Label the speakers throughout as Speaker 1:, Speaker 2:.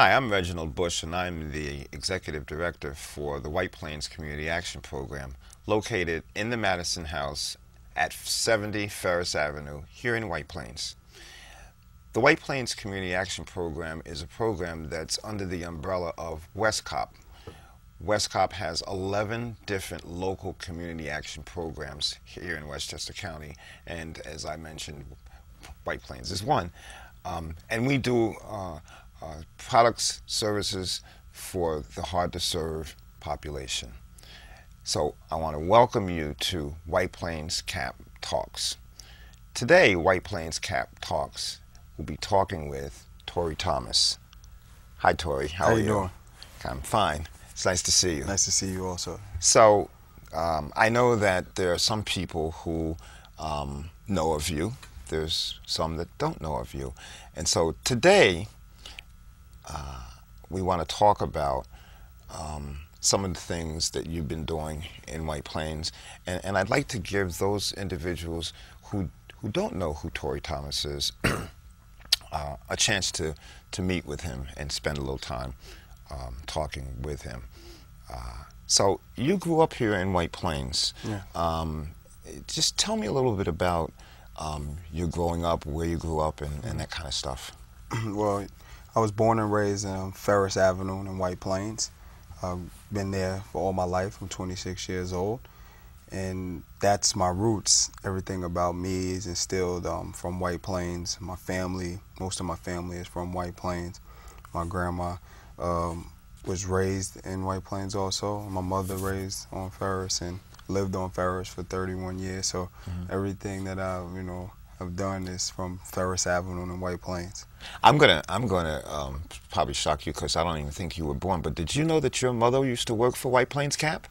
Speaker 1: Hi, I'm Reginald Bush, and I'm the Executive Director for the White Plains Community Action Program, located in the Madison House at 70 Ferris Avenue here in White Plains. The White Plains Community Action Program is a program that's under the umbrella of WestCOP. WestCOP has 11 different local community action programs here in Westchester County, and as I mentioned, White Plains is one. Um, and we do uh, uh, products, services for the hard to serve population. So I want to welcome you to White Plains CAP Talks. Today, White Plains CAP Talks will be talking with Torey Thomas. Hi, Torey.
Speaker 2: How, How are you? doing?
Speaker 1: I'm fine. It's nice to see you.
Speaker 2: Nice to see you also.
Speaker 1: So, um, I know that there are some people who um, know of you. There's some that don't know of you. And so today, uh, we want to talk about um, some of the things that you've been doing in White Plains, and, and I'd like to give those individuals who who don't know who Torey Thomas is uh, a chance to to meet with him and spend a little time um, talking with him. Uh, so you grew up here in White Plains.
Speaker 2: Yeah.
Speaker 1: Um, just tell me a little bit about um, your growing up, where you grew up, and, and that kind of stuff.
Speaker 2: well, I was born and raised in Ferris Avenue in White Plains. I've been there for all my life. I'm 26 years old. And that's my roots. Everything about me is instilled um, from White Plains. My family, most of my family is from White Plains. My grandma um, was raised in White Plains also. My mother raised on Ferris and lived on Ferris for 31 years. So mm -hmm. everything that I, you know, have doing this from Ferris Avenue in White Plains.
Speaker 1: I'm gonna I'm gonna um, probably shock you because I don't even think you were born. But did you know that your mother used to work for White Plains Cap?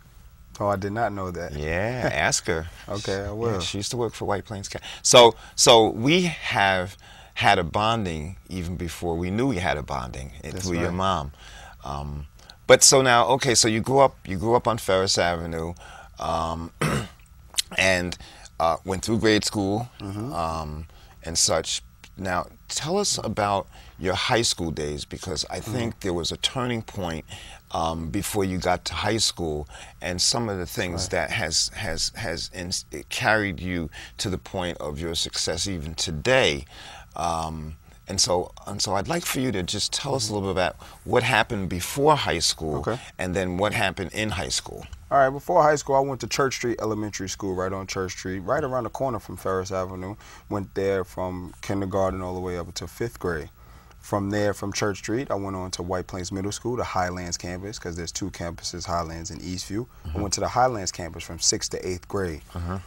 Speaker 2: Oh, I did not know that.
Speaker 1: Yeah, ask her.
Speaker 2: okay, I will.
Speaker 1: Yeah, she used to work for White Plains Cap. So so we have had a bonding even before we knew we had a bonding That's through right. your mom. Um, but so now, okay, so you grew up you grew up on Ferris Avenue, um, and uh, went through grade school mm -hmm. um, and such. Now, tell us about your high school days because I mm-hmm. think mm -hmm. there was a turning point um, before you got to high school, and some of the things right. that has has has carried you to the point of your success even today. Um, and so, and so, I'd like for you to just tell us a little bit about what happened before high school,
Speaker 2: okay.
Speaker 1: and then what happened in high school.
Speaker 2: All right, before high school, I went to Church Street Elementary School, right on Church Street, right around the corner from Ferris Avenue. Went there from kindergarten all the way up until fifth grade. From there, from Church Street, I went on to White Plains Middle School, the Highlands campus, because there's two campuses, Highlands and Eastview. Mm -hmm. I mm-hmm. went to the Highlands campus from sixth to eighth grade. Uh -huh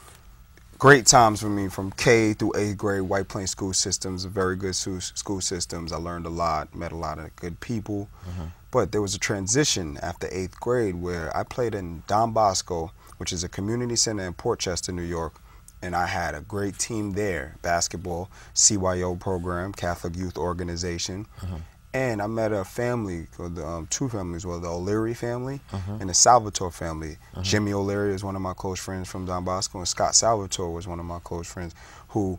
Speaker 2: great times for me from K through eighth grade. White Plains school systems, very good school systems. I learned a lot, met a lot of good people. Mm -hmm. But there was a transition after eighth grade where I played in Don Bosco, which is a community center in Port Chester, New York. And I had a great team there, basketball, CYO program, Catholic Youth Organization. Mm -hmm. And I met a family, the, um, two families, well, the O'Leary family uh -huh. and the Salvatore family. Uh -huh. Jimmy O'Leary is one of my close friends from Don Bosco, and Scott Salvatore was one of my close friends who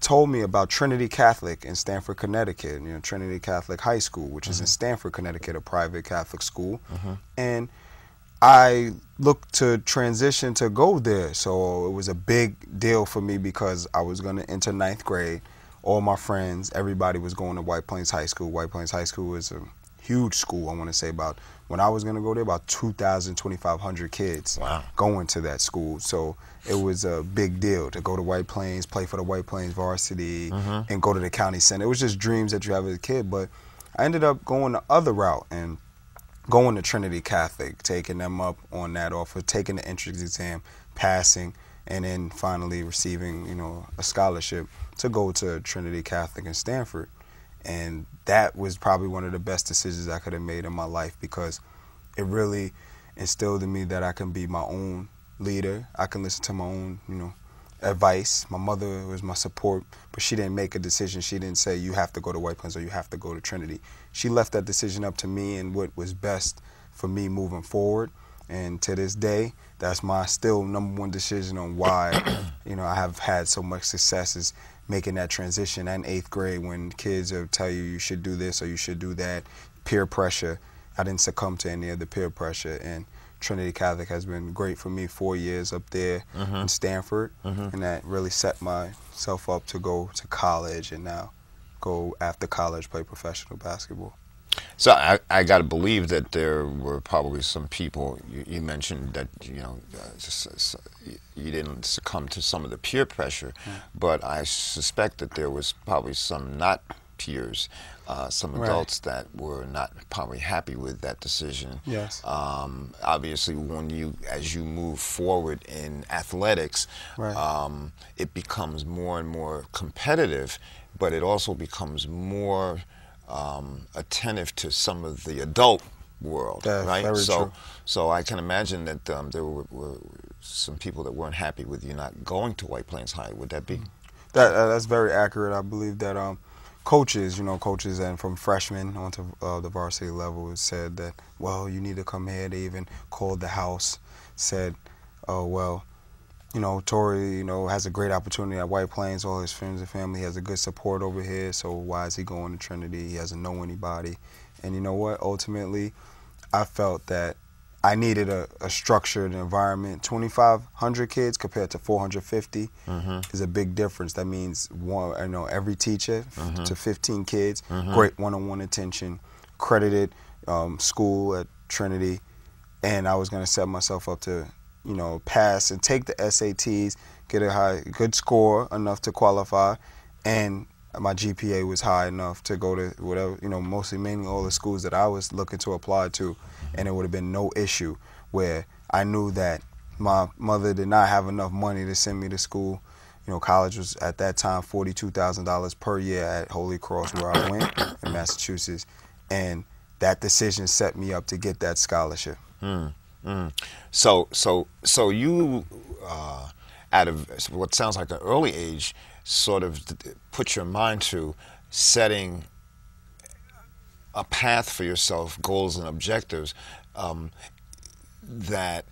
Speaker 2: told me about Trinity Catholic in Stamford, Connecticut, you know, Trinity Catholic High School, which uh -huh. is in uh-huh. Stamford, Connecticut, a private Catholic school. Uh-huh. And I looked to transition to go there. So it was a big deal for me because I was going to enter ninth grade all my friends, everybody was going to White Plains High School. White Plains High School is a huge school. I want to say about when I was going to go there, about 2,000, 2,500 kids
Speaker 1: wow.
Speaker 2: going to that school. So it was a big deal to go to White Plains, play for the White Plains varsity, mm -hmm. and go to the county center. It was just dreams that you have as a kid. But I ended up going the other route and going to Trinity Catholic, taking them up on that offer, taking the entrance exam, passing, and then finally receiving, you know, a scholarship to go to Trinity Catholic in Stamford, And that was probably one of the best decisions I could have made in my life because it really instilled in me that I can be my own leader. I can listen to my own, you know, advice. My mother was my support, but she didn't make a decision. She didn't say you have to go to White Plains or you have to go to Trinity. She left that decision up to me and what was best for me moving forward. And to this day, that's my still number one decision on why, you know, I have had so much success is making that transition in eighth grade when kids will tell you you should do this or you should do that, peer pressure. I didn't succumb to any of the peer pressure and Trinity Catholic has been great for me. Four years up there mm-hmm. in Stamford, mm-hmm. and that really set myself up to go to college and now go after college play professional basketball.
Speaker 1: So I, I got to believe that there were probably some people you, you mentioned that you know uh, just, uh, you didn't succumb to some of the peer pressure, mm. but I suspect that there was probably some not peers, uh, some adults right. that were not probably happy with that decision.
Speaker 2: Yes.
Speaker 1: Um, obviously, when you as you move forward in athletics, right. um, it becomes more and more competitive, but it also becomes more um, attentive to some of the adult world,
Speaker 2: That's
Speaker 1: right?
Speaker 2: so,
Speaker 1: true. so I can imagine that um, there were, were, some people that weren't happy with you not going to White Plains High. Would that be?
Speaker 2: That uh, that's very accurate. I believe that um, coaches, you know, coaches and from freshmen onto uh, the varsity level said that, well, you need to come here. They even called the house, said, oh, well, you know, Torey, you know, has a great opportunity at White Plains. All his friends and family has a good support over here. So why is he going to Trinity? He doesn't know anybody. And you know what? Ultimately, I felt that I needed a, a, structured environment. 2,500 kids compared to 450 mm-hmm. is a big difference. That means one, you know, every teacher mm-hmm. to 15 kids, mm-hmm. great one-on-one attention, credited um, school at Trinity, and I was going to set myself up to, you know, pass and take the SATs, get a high, good score enough to qualify, and my GPA was high enough to go to whatever, you know, mostly mainly all the schools that I was looking to apply to and it would have been no issue where I knew that my mother did not have enough money to send me to school. You know, college was at that time forty-two thousand dollars per year at Holy Cross, where I went in Massachusetts, and that decision set me up to get that scholarship.
Speaker 1: Mm, mm. So, so, so you, uh, out of what sounds like an early age, sort of put your mind to setting a path for yourself, goals and objectives um, that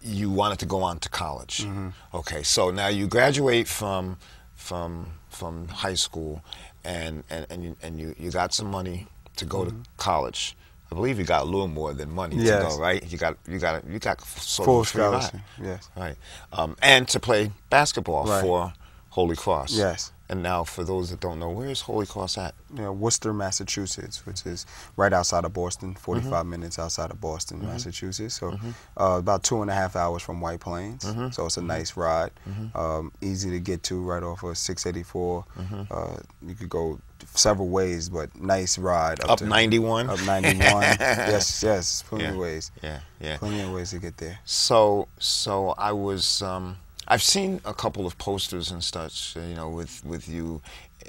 Speaker 1: you wanted to go on to college. Mm-hmm. Okay, so now you graduate from from from high school, and and and you, and you, you got some money to go mm-hmm. to college. I believe you got a little more than money yes. to go, right? You got you got you got sort
Speaker 2: full
Speaker 1: of
Speaker 2: scholarship, yes,
Speaker 1: right, um, and to play basketball
Speaker 2: right.
Speaker 1: for Holy Cross,
Speaker 2: yes.
Speaker 1: And now, for those that don't know, where is Holy Cross at?
Speaker 2: Yeah, Worcester, Massachusetts, which is right outside of Boston, 45 mm-hmm. minutes outside of Boston, mm-hmm. Massachusetts. So mm-hmm. uh, about two and a half hours from White Plains. Mm-hmm. So it's a nice ride, mm-hmm. um, easy to get to right off of 684. Mm-hmm. Uh, you could go several ways, but nice ride.
Speaker 1: Up, up 91?
Speaker 2: Up 91. yes, yes, plenty
Speaker 1: yeah.
Speaker 2: of ways.
Speaker 1: Yeah, yeah.
Speaker 2: Plenty of ways to get there.
Speaker 1: So, so I was. Um, I've seen a couple of posters and such, uh, you know, with with you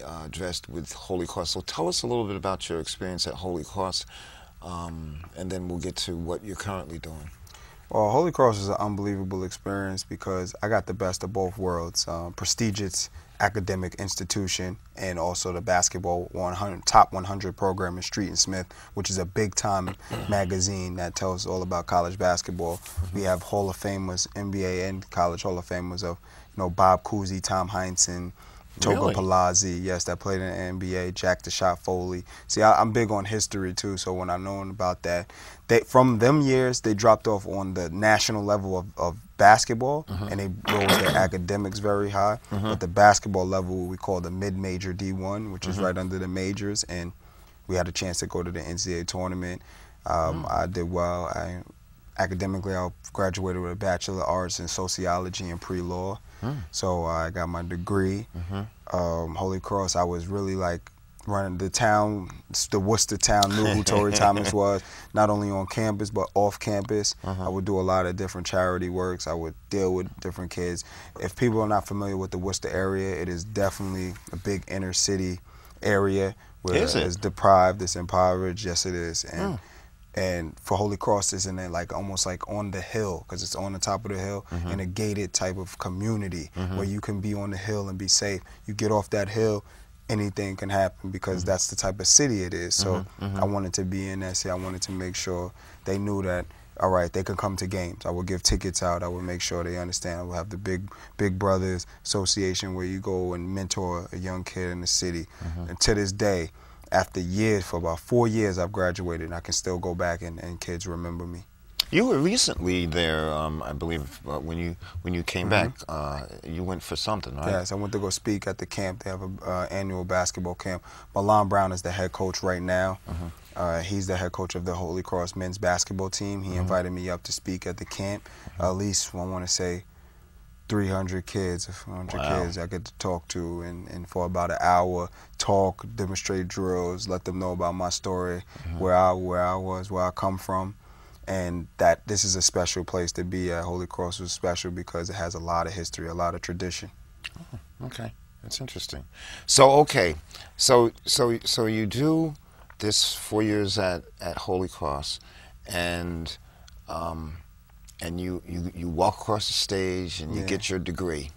Speaker 1: uh, dressed with Holy Cross. So tell us a little bit about your experience at Holy Cross, um, and then we'll get to what you're currently doing.
Speaker 2: Well, Holy Cross is an unbelievable experience because I got the best of both worlds. Um, prestigious academic institution and also the basketball 100, top 100 program in Street and Smith, which is a big time magazine that tells all about college basketball. We have Hall of Famers, NBA and college Hall of Famers of you know Bob Cousy, Tom Heinsohn, Togo really? Palazzi, yes, that played in the NBA, Jack the Shot Foley. See, I, am big on history too, so when I know about that, they from them years they dropped off on the national level of, of basketball mm-hmm. and they rose their academics very high. Mm-hmm. But the basketball level we call the mid-major D1, which is mm-hmm. right under the majors, and we had a chance to go to the NCAA tournament. Um, mm. I did well. I academically I graduated with a bachelor of arts in sociology and pre-law. Mm. So I got my degree. Mm-hmm. Um, Holy Cross. I was really like running the town, the Worcester town knew who Torey Thomas was, not only on campus but off campus. Uh-huh. I would do a lot of different charity works. I would deal with different kids. If people are not familiar with the Worcester area, it is definitely a big inner city area where
Speaker 1: it?
Speaker 2: it's deprived, it's impoverished. Yes, it is. And mm. And for Holy Cross, is in it like almost like on the hill because it's on the top of the hill mm-hmm. in a gated type of community mm-hmm. where you can be on the hill and be safe. You get off that hill anything can happen because mm-hmm. that's the type of city it is. So mm-hmm, mm-hmm. I wanted to be in that city. I wanted to make sure they knew that all right, they can come to games. I would give tickets out. I would make sure they understand. I would have the big Big Brothers Association where you go and mentor a young kid in the city. Mm-hmm. And to this day, after years, for about four years, I've graduated, and I can still go back and, and kids remember me.
Speaker 1: You were recently there, um, I believe, uh, when you when you came mm-hmm. back. Uh, you went for something, right?
Speaker 2: Yes, I went to go speak at the camp. They have an uh, annual basketball camp. Milan Brown is the head coach right now. Mm-hmm. Uh, he's the head coach of the Holy Cross men's basketball team. He mm-hmm. invited me up to speak at the camp. Mm-hmm. At least I want to say 300 kids, 400 wow. kids I get to talk to, and, and for about an hour, talk, demonstrate drills, let them know about my story, mm-hmm. where I where I was, where I come from, and that this is a special place to be at. Holy Cross was special because it has a lot of history, a lot of tradition.
Speaker 1: Oh, okay, that's interesting. So okay, so so so you do this four years at, at Holy Cross, and um, and you, you you walk across the stage and you yeah. get your degree,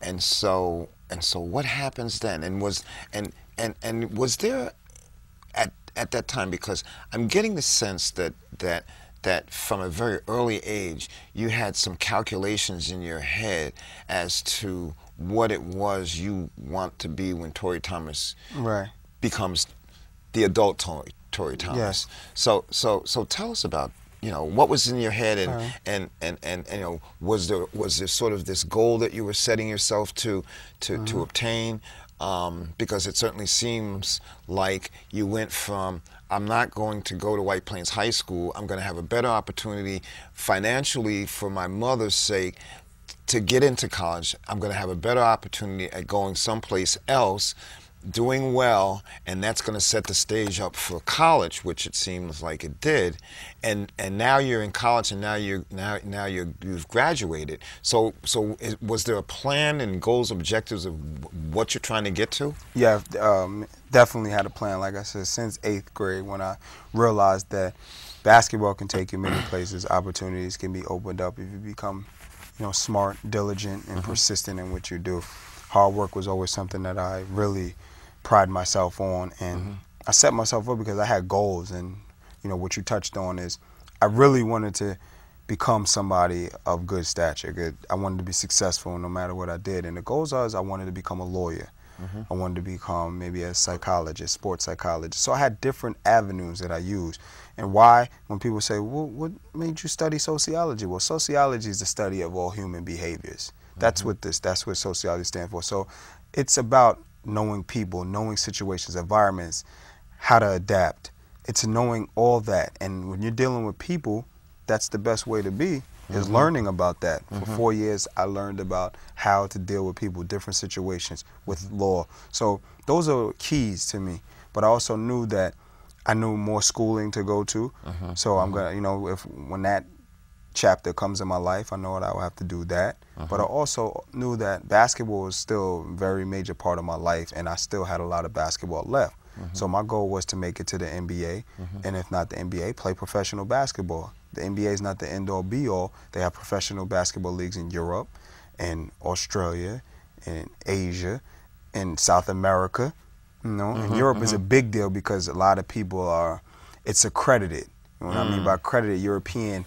Speaker 1: and so and so what happens then? And was and and and was there at at that time because I'm getting the sense that that that from a very early age you had some calculations in your head as to what it was you want to be when Torey Thomas
Speaker 2: right.
Speaker 1: becomes the adult Torey, Torey Thomas.
Speaker 2: Yes.
Speaker 1: So so so tell us about you know what was in your head and, right. and, and, and, and, you know was there was there sort of this goal that you were setting yourself to to, mm-hmm. to obtain um, because it certainly seems like you went from I'm not going to go to White Plains High School I'm going to have a better opportunity financially for my mother's sake to get into college I'm going to have a better opportunity at going someplace else doing well, and that's going to set the stage up for college, which it seems like it did. And and now you're in college, and now you now now you you've graduated. So so was there a plan and goals, objectives of what you're trying to get to?
Speaker 2: Yeah, um, definitely had a plan. Like I said, since eighth grade, when I realized that basketball can take you many places, opportunities can be opened up if you become, you know, smart, diligent, and mm-hmm. persistent in what you do. Hard work was always something that I really pride myself on, and mm-hmm. I set myself up because I had goals, and you know what you touched on is I really wanted to become somebody of good stature. Good, I wanted to be successful no matter what I did, and the goals was I wanted to become a lawyer. Mm-hmm. I wanted to become maybe a psychologist, sports psychologist. So I had different avenues that I used. And why? When people say, well, what made you study sociology? Well, sociology is the study of all human behaviors. That's mm-hmm. what this. That's what sociology stands for. So it's about knowing people, knowing situations, environments, how to adapt. It's knowing all that. And when you're dealing with people, that's the best way to be is mm-hmm. learning about that. Mm-hmm. For four years, I learned about how to deal with people, different situations with law. So those are keys to me. But I also knew that I knew more schooling to go to. Mm-hmm. So I'm mm-hmm. gonna, you know, if when that chapter comes in my life, I know that I will have to do that. Uh-huh. But I also knew that basketball was still a very major part of my life, and I still had a lot of basketball left. Uh-huh. So my goal was to make it to the NBA, uh-huh. and if not the NBA, play professional basketball. The NBA is not the end all be all. They have professional basketball leagues in Europe, and Australia, and Asia, and South America. You know, and Europe is a big deal because a lot of people are. It's accredited. You know what mm. I mean mm. by accredited European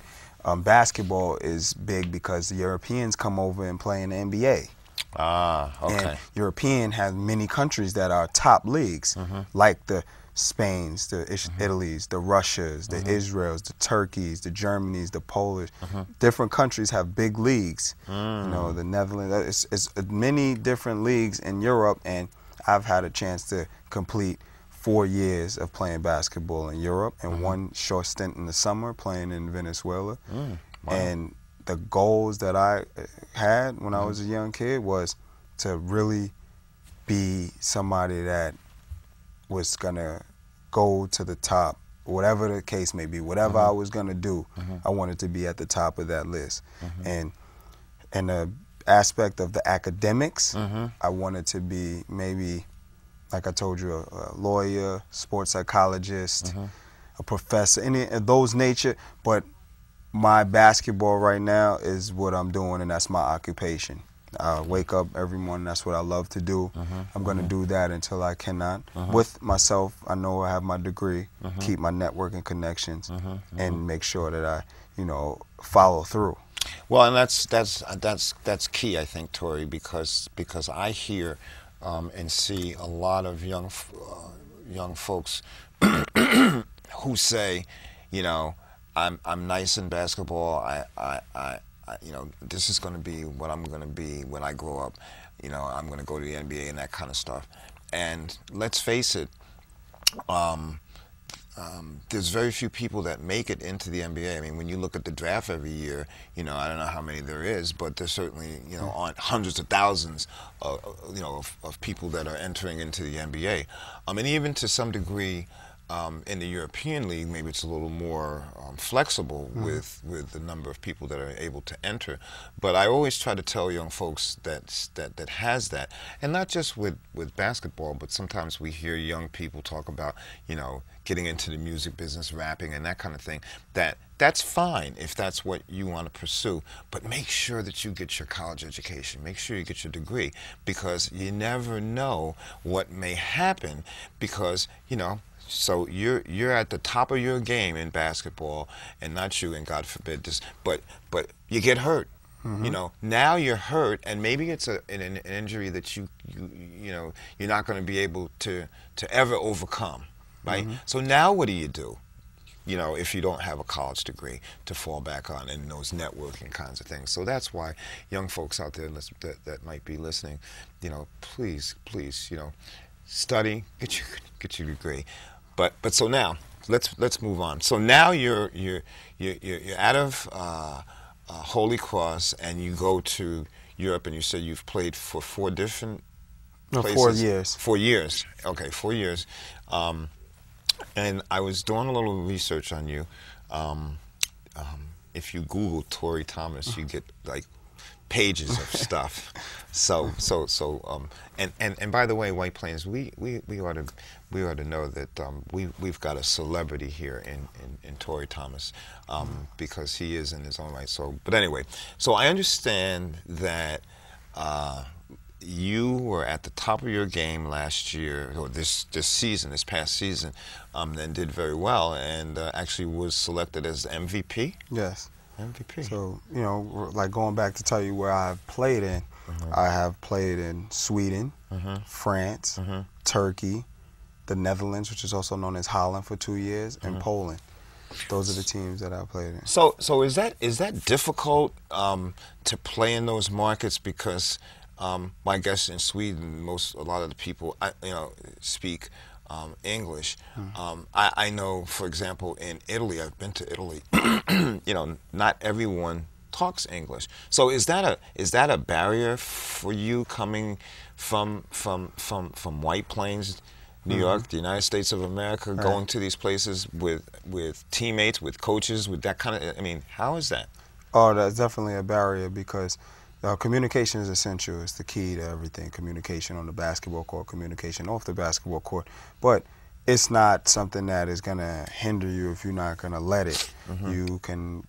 Speaker 2: um, basketball is big because the Europeans come over and play in the NBA.
Speaker 1: Ah, okay.
Speaker 2: And European has many countries that are top leagues, mm-hmm. like the Spain's, the mm-hmm. Italy's, the Russias, the mm-hmm. Israel's, the Turkeys, the Germany's, the Polish. Mm-hmm. Different countries have big leagues. Mm. You know, the Netherlands. It's, it's many different leagues in Europe, and I've had a chance to complete four years of playing basketball in Europe and mm-hmm. one short stint in the summer playing in Venezuela. Mm, wow. And the goals that I uh, had when mm-hmm. I was a young kid was to really be somebody that was gonna go to the top, whatever the case may be, whatever mm-hmm. I was gonna do, mm-hmm. I wanted to be at the top of that list. Mm-hmm. And and the aspect of the academics, mm-hmm. I wanted to be maybe like I told you, a, a lawyer, sports psychologist, mm-hmm. a professor, any of those nature. But my basketball right now is what I'm doing, and that's my occupation. I wake up every morning. That's what I love to do.
Speaker 1: Mm-hmm.
Speaker 2: I'm going to do that until I cannot. With myself, I know I have my degree.
Speaker 1: Mm-hmm.
Speaker 2: Keep my networking connections, and make sure that I, you know, follow through.
Speaker 1: Well, and that's that's that's that's key, I think, Torey, because because I hear um, and see a lot of young uh, young folks who say, you know, I'm I'm nice in basketball. I I, I, I you know this is going to be what I'm going to be when I grow up. You know, I'm going to go to the NBA and that kind of stuff. And let's face it, um, um, there's very few people that make it into the NBA. I mean, when you look at the draft every year, you know, I don't know how many there is, but there's certainly, you know, on hundreds of thousands, of, you know, of, of people that are entering into the NBA. Um, and even to some degree, um, in the European League, maybe it's a little more um, flexible with with the number of people that are able to enter. But I always try to tell young folks that that that has that, and not just with with basketball, but sometimes we hear young people talk about, you know, getting into the music business, rapping, and that kind of thing. That that's fine if that's what you want to pursue, but make sure that you get your college education. Make sure you get your degree because you never know what may happen because, you know, so you're you're at the top of your game in basketball, and not you, and God forbid this, but but you get hurt. Mm-hmm. You know, now you're hurt, and maybe it's a an, an injury that you you you know you're not going to be able to to ever overcome, right? So now what do you do? You know, if you don't have a college degree to fall back on, and those networking kinds of things. So that's why young folks out there that that might be listening, you know, please, please, you know, study, get your get your degree. But but so now let's let's move on. So now you're you're you're you're you're out of uh, uh, Holy Cross and you go to Europe and you said you've played for four different
Speaker 2: No,
Speaker 1: places.
Speaker 2: four years.
Speaker 1: Four years. Okay, four years. Um, and I was doing a little research on you. Um, um, if you Google Torey Thomas, you get like pages of stuff. So so so um, and, and and by the way, White Plains, we, we, we ought to we ought to know that um, we we've got a celebrity here in in, in Torey Thomas um, because he is in his own right. So but anyway, so I understand that. Uh, you were at the top of your game last year, or this this season, this past season, um, and did very well, and uh, actually was selected as MVP.
Speaker 2: Yes.
Speaker 1: MVP.
Speaker 2: So, you know, like going back to tell you where I've played in, I have played in Sweden, France, Turkey, the Netherlands, which is also known as Holland for two years, and Poland. Those are the teams that I played in.
Speaker 1: So, so is that is that difficult um, to play in those markets because um, my guess in Sweden, most a lot of the people I, you know speak um, English. Um, I, I know, for example, in Italy, I've been to Italy. you know, not everyone talks English. So is that a is that a barrier for you coming from from from from White Plains? New York, the United States of America, going to these places with with teammates, with coaches, with that kind of. I mean, how is that?
Speaker 2: Oh, that's definitely a barrier because uh, communication is essential. It's the key to everything. Communication on the basketball court, communication off the basketball court. But it's not something that is going to hinder you if you're not going to let it. Mm-hmm. You can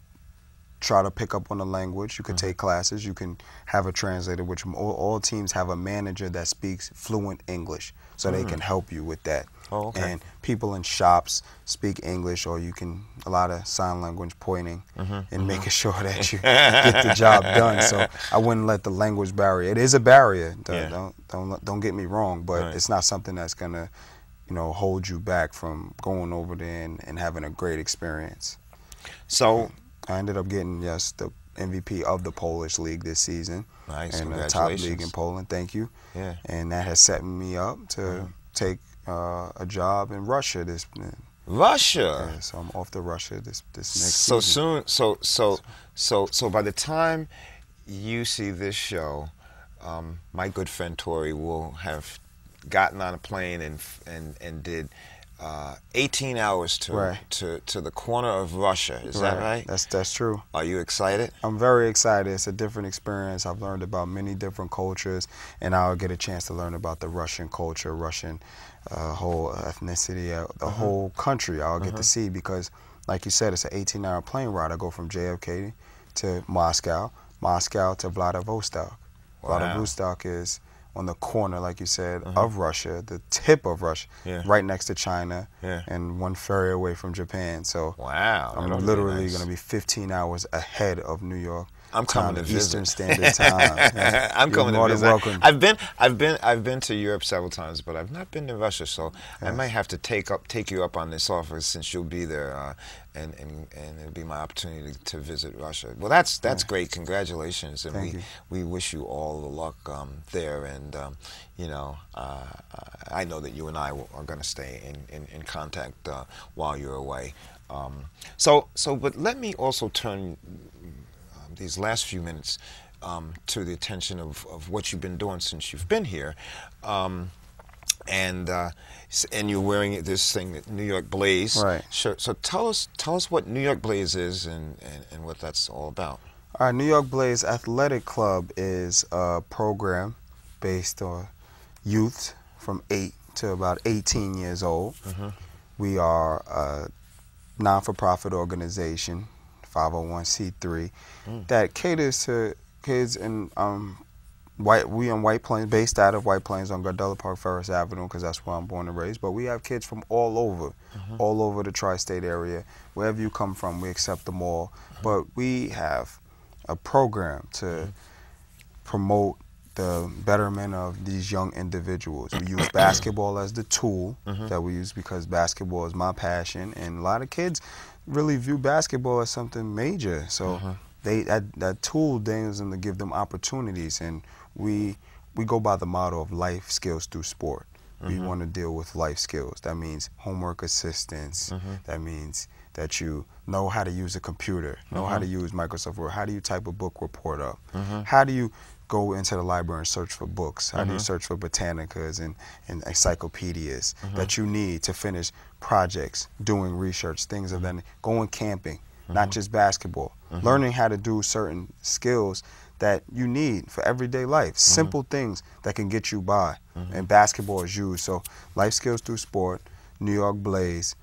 Speaker 2: try to pick up on the language. You can mm-hmm. take classes. You can have a translator, which all, all teams have a manager that speaks fluent English, so they mm-hmm. can help you with that.
Speaker 1: Oh, okay.
Speaker 2: And people in shops speak English, or you can a lot of sign language pointing mm-hmm. and mm-hmm. making sure that you get the job done. So I wouldn't let the language barrier. It is a barrier. Don't
Speaker 1: Yeah.
Speaker 2: don't, don't don't get me wrong, but
Speaker 1: Right.
Speaker 2: it's not something that's gonna, you know, hold you back from going over there and, and having a great experience.
Speaker 1: So
Speaker 2: I ended up getting yes the MVP of the Polish league this season.
Speaker 1: Nice,
Speaker 2: and the top league in. Poland. Thank you.
Speaker 1: Yeah.
Speaker 2: And that has set me up to uh-huh. take uh, a job in Russia this.
Speaker 1: Russia.
Speaker 2: Yeah, so I'm off to Russia this this next
Speaker 1: So
Speaker 2: season.
Speaker 1: soon. So so so so by the time you see this show, um, my good friend Torey will have gotten on a plane and and and did. Uh, 18 hours to,
Speaker 2: Right.
Speaker 1: to to the corner of Russia. Is that right?
Speaker 2: That's that's true.
Speaker 1: Are you excited?
Speaker 2: I'm very excited. It's a different experience. I've learned about many different cultures, and I'll get a chance to learn about the Russian culture, Russian uh, whole ethnicity, uh, the whole country. I'll get to see because, like you said, it's an 18-hour plane ride. I go from JFK to Moscow, Moscow to Vladivostok.
Speaker 1: Wow.
Speaker 2: Vladivostok is on the corner, like you said, of Russia, the tip of Russia,
Speaker 1: Uh-huh. Yeah.
Speaker 2: right next to China,
Speaker 1: Yeah.
Speaker 2: and one ferry away from Japan. So
Speaker 1: Wow.
Speaker 2: I'm literally
Speaker 1: nice.
Speaker 2: going to be 15 hours ahead of New York.
Speaker 1: I'm coming to visit.
Speaker 2: Eastern Standard Time.
Speaker 1: I'm
Speaker 2: You're
Speaker 1: coming
Speaker 2: more
Speaker 1: to
Speaker 2: than
Speaker 1: visit.
Speaker 2: welcome.
Speaker 1: I've been, I've been, I've been to Europe several times, but I've not been to Russia. So I might have to take up, take you up on this offer since you'll be there, uh, and and and it'll be my opportunity to, to visit Russia. Well, that's that's great. Congratulations, and
Speaker 2: Thank
Speaker 1: we
Speaker 2: you.
Speaker 1: we wish you all the luck um, there. And um, you know, uh, I know that you and I are going to stay in in, in contact uh, while you're away. Um, so so, but let me also turn these last few minutes um, to the attention of, of what you've been doing since you've been here. Um, and uh, and you're wearing this thing, that New York Blaze
Speaker 2: Right.
Speaker 1: shirt. So tell us tell us what New York Blaze is and, and, and what that's all about.
Speaker 2: Our New York Blaze Athletic Club is a program based on youth from 8 to about 18 years old. We are a non for profit organization, 501c3, mm. that caters to kids in um, White, we in White Plains, based out of White Plains on Gardella Park, Ferris Avenue, because that's where I'm born and raised. But we have kids from all over, mm-hmm. all over the tri-state area. Wherever you come from, we accept them all. Mm-hmm. But we have a program to mm-hmm. promote the betterment of these young individuals. We use basketball as the tool that we use because basketball is my passion, and a lot of kids really view basketball as something major. So uh-huh. they that, that tool enables them to give them opportunities, and we we go by the motto of life skills through sport. We mm-hmm. want to deal with life skills. That means homework assistance. Mm-hmm. That means that you know how to use a computer, know how mm-hmm. to use Microsoft Word. How do you type a book report up? How do you go into the library and search for books? How do you search for botanicas and, and encyclopedias uh-huh. that you need to finish projects, doing research, things of that, uh-huh. going camping, not uh-huh. just basketball, learning how to do certain skills that you need for everyday life, simple things that can get you by. And basketball is used. So, life skills through sport, New York Blaze,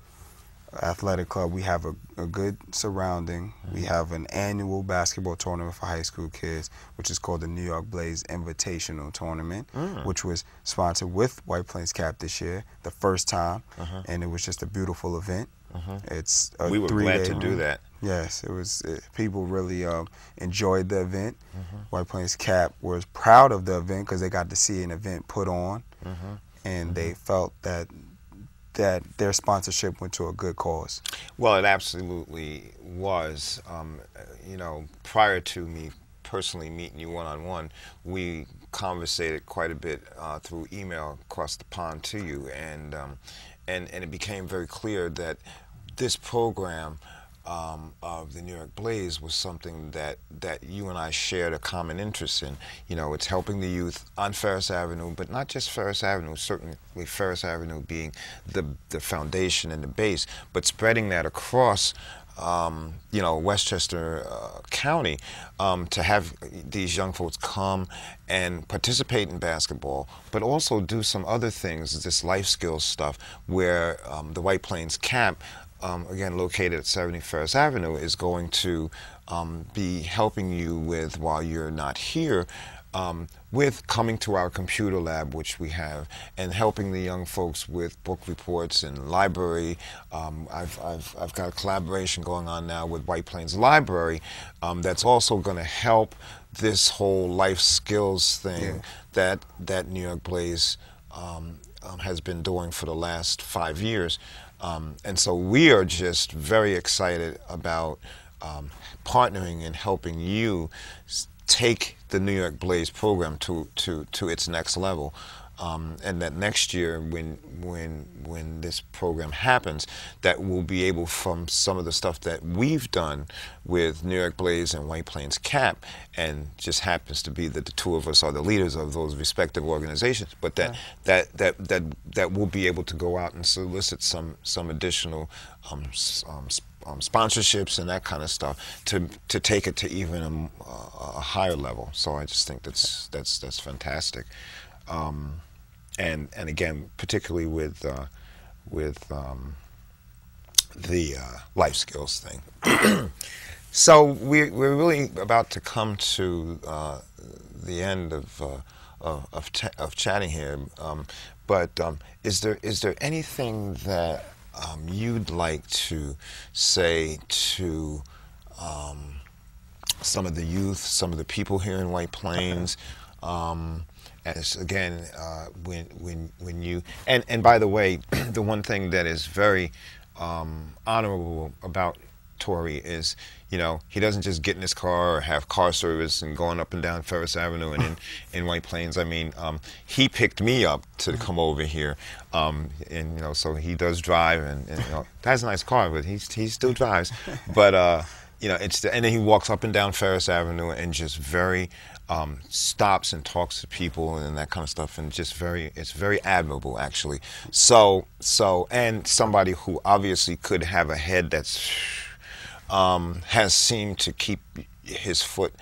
Speaker 2: athletic club. We have a, a good surrounding. We have an annual basketball tournament for high school kids, which is called the New York Blaze Invitational Tournament, mm. which was sponsored with White Plains Cap this year, the first time, uh-huh. and it was just a beautiful event. Uh-huh. It's a
Speaker 1: we were glad to do that.
Speaker 2: Yes, it was. It, people really um, enjoyed the event. Mm-hmm. White Plains Cap was proud of the event because they got to see an event put on, mm-hmm. and mm-hmm. they felt that that their sponsorship went to a good cause.
Speaker 1: Well, it absolutely was. Um, you know, prior to me personally meeting you one on one, we conversated quite a bit uh, through email across the pond to you, and um, and and it became very clear that this program. Um, of the New York Blaze was something that, that you and I shared a common interest in. You know, it's helping the youth on Ferris Avenue, but not just Ferris Avenue, certainly Ferris Avenue being the, the foundation and the base, but spreading that across um, you know, Westchester uh, County um, to have these young folks come and participate in basketball, but also do some other things, this life skills stuff, where um, the White Plains Camp, um, again located at 71st Avenue, is going to um, be helping you with while you're not here. Um, with coming to our computer lab, which we have, and helping the young folks with book reports and library. Um, I've, I've, I've got a collaboration going on now with White Plains Library um, that's also going to help this whole life skills thing
Speaker 2: Yeah.
Speaker 1: that, that New York Blaze um, um, has been doing for the last five years. Um, and so we are just very excited about um, partnering and helping you take the New York Blaze program to, to, to its next level. Um, and that next year, when when when this program happens, that we'll be able, from some of the stuff that we've done with New York Blaze and White Plains Cap, and just happens to be that the two of us are the leaders of those respective organizations, but that that that that that we'll be able to go out and solicit some some additional um, um, um, sponsorships and that kind of stuff to to take it to even a higher level. So I just think that's that's that's fantastic. Um, and and again, particularly with uh, with um, the uh, life skills thing. So we, we're really about to come to uh, the end of uh, of, of, of, chatting here. Um, but um, is there is there anything that um, you'd like to say to um, some of the youth, some of the people here in White Plains? As again, uh, when when when you and and by the way, the one thing that is very um, honorable about Torey is, you know, he doesn't just get in his car or have car service and going up and down Ferris Avenue and in, in White Plains. I mean, um, he picked me up to mm-hmm. come over here, um, and you know, so he does drive, and, and you know, that's a nice car, but he he still drives. But uh, you know, it's the, and then he walks up and down Ferris Avenue and just very um, stops and talks to people and that kind of stuff, and just very, it's very admirable actually. So, so, and somebody who obviously could have a head that's um, has seemed to keep his foot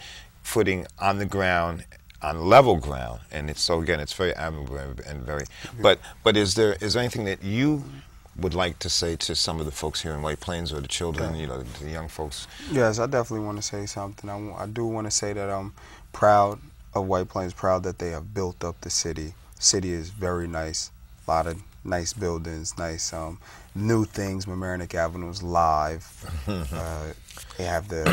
Speaker 1: footing on the ground on level ground and it's so again it's very admirable and very but but is there is there anything that you would like to say to some of the folks here in White Plains or the children, okay. you know, the young folks?
Speaker 2: Yes, I definitely want to say something. I, I do want to say that I'm proud of White Plains, proud that they have built up the city. City is very nice, a lot of nice buildings, nice um, new things. Mamaroneck Avenue is live. uh, they have the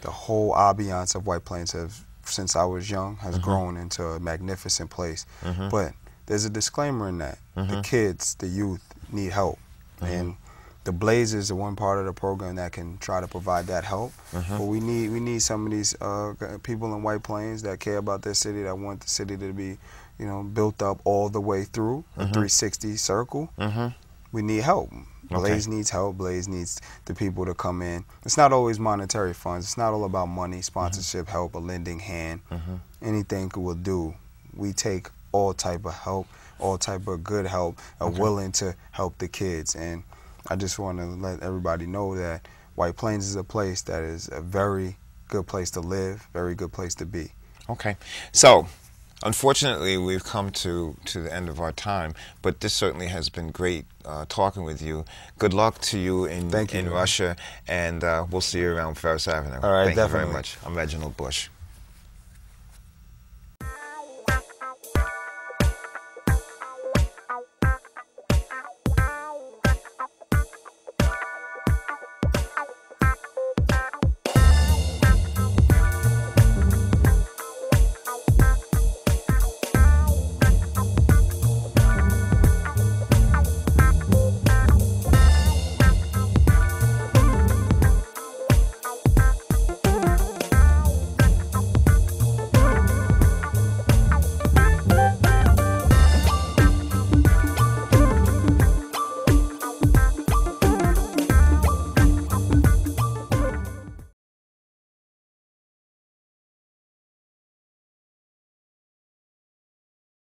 Speaker 2: the whole ambiance of White Plains have since I was young has mm-hmm. grown into a magnificent place. Mm-hmm. But there's a disclaimer in that mm-hmm. the kids, the youth need help, mm-hmm. and the Blazers are one part of the program that can try to provide that help. Mm-hmm. But we need we need some of these uh, people in White Plains that care about their city, that want the city to be you know, built up all the way through a mm-hmm. 360 circle. Mm-hmm. We need help. Blaze needs help. Blaze needs the people to come in. It's not always monetary funds. It's not all about money, sponsorship, mm-hmm. help, a lending hand. Mm-hmm. Anything will do. We take all type of help, all type of good help, are okay. willing to help the kids. And I just want to let everybody know that White Plains is a place that is a very good place to live, very good place to be.
Speaker 1: Okay. So Unfortunately, we've come to, to the end of our time, but this certainly has been great uh, talking with you. Good luck to you in,
Speaker 2: Thank you,
Speaker 1: in Russia, and uh, we'll see you around Ferris Avenue.
Speaker 2: All right,
Speaker 1: Thank
Speaker 2: definitely.
Speaker 1: you very much. I'm Reginald Bush.